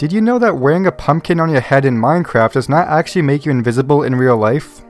Did you know that wearing a pumpkin on your head in Minecraft does not actually make you invisible in real life?